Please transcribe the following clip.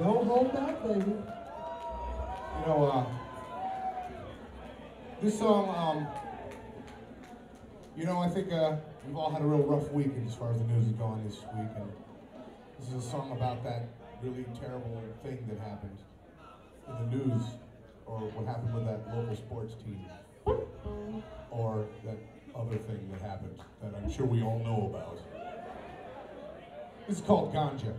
Don't hold back, baby. You know, uh, this song, um, you know, I think uh, we've all had a real rough week as far as the news is going this week, and this is a song about that really terrible thing that happened in the news, or what happened with that local sports team, or that other thing that happened that I'm sure we all know about. It's called Ganga.